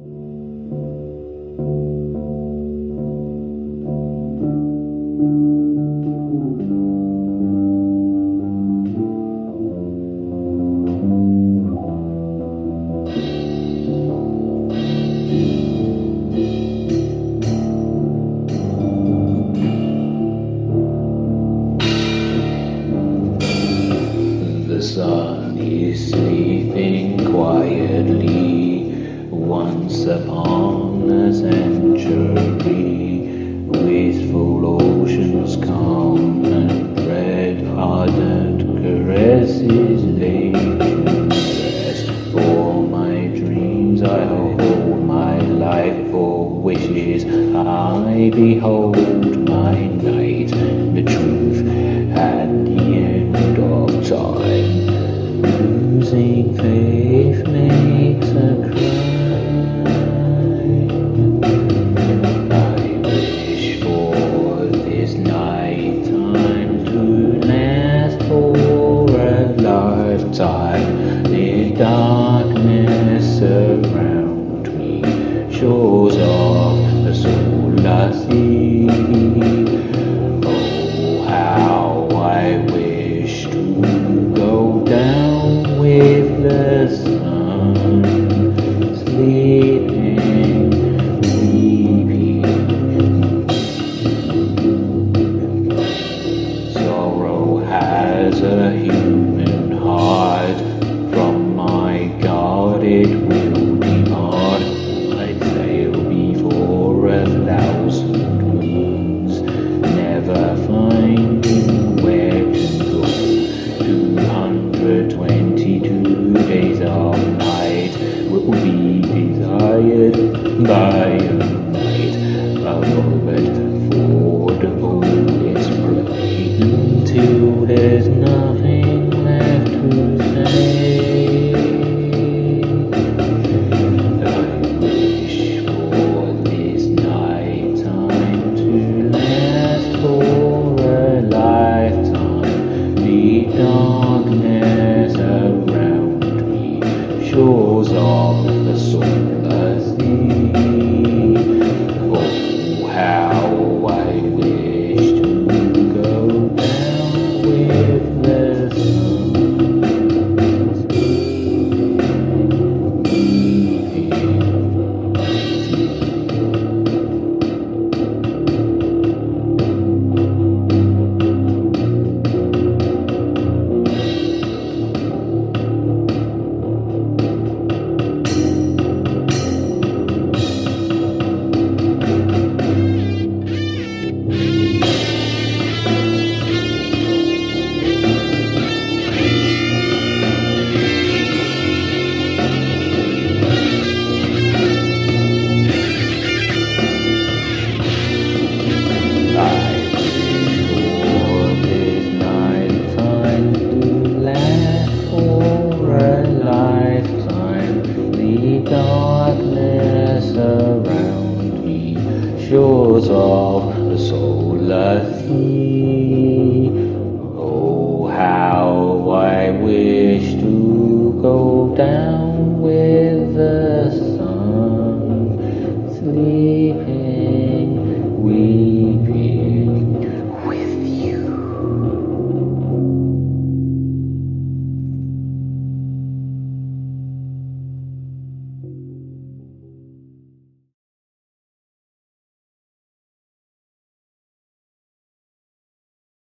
The sun is sleeping. Upon a century, wasteful oceans calm and red-hearted caresses they rest For my dreams I hold my life for wishes I behold. surround me, shores of the soul I see. Oh, how I wish to go down with the sun, sleeping, sleeping. Sorrow has a hue. Bye. of a soul